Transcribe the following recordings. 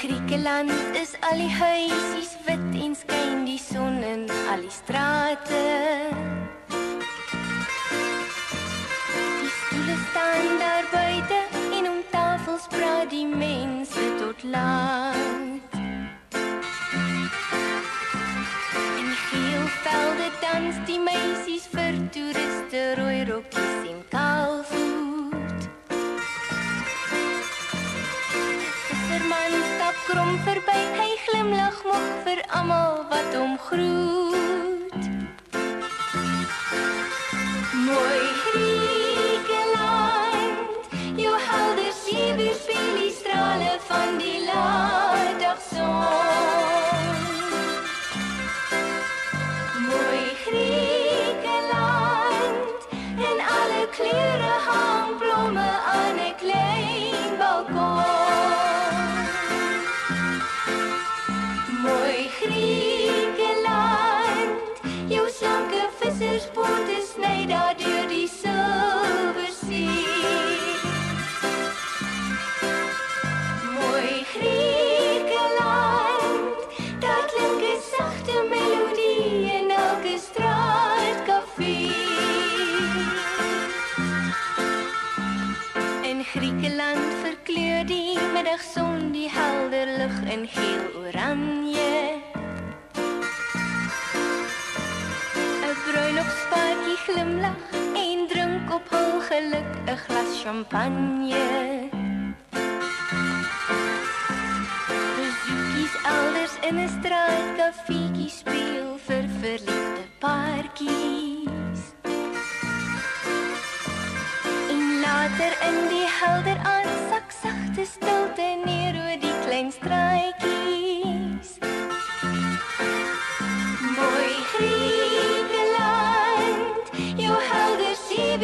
Griekeland is al die huisies wit en skyn die son in al die strate. Die stoele staan daar buite en om tafels praat die mense tot laat. In die geel velde dans die meisies vir toeriste rooi rokkies en kaal krom verby, hy glimlag mog vir almal wat hom groet. Mooi Griekeland, jou helder see weerspieël die van die laatdagson. Mooi Griekeland, en alle kleure Griekeland verkleur die middagson die helder lig in geel-oranje. 'n Bruiloftspaartjie glimlag en drink op hul geluk 'n glas champagne. Besoekies elders in 'n straatkafeetjie speel vir verliefde paartjies. Etter enn helder halder an, sakk sakte stolte nedover de klein streikis. Moi Griekenland, jo halder sie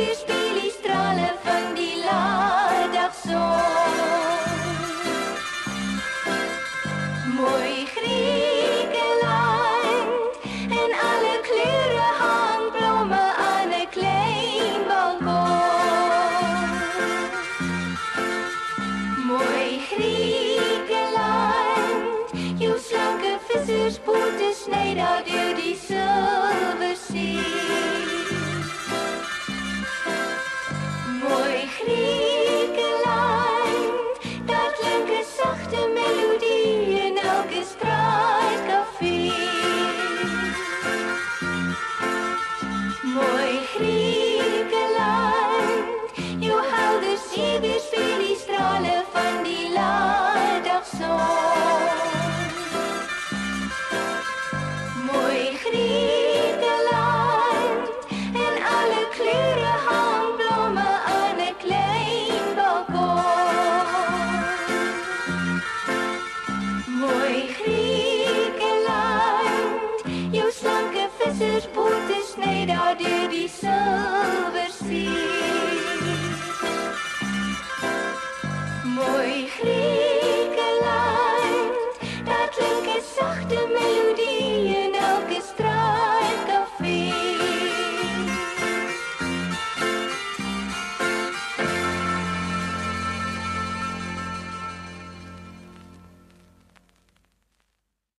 our duty, silver sea.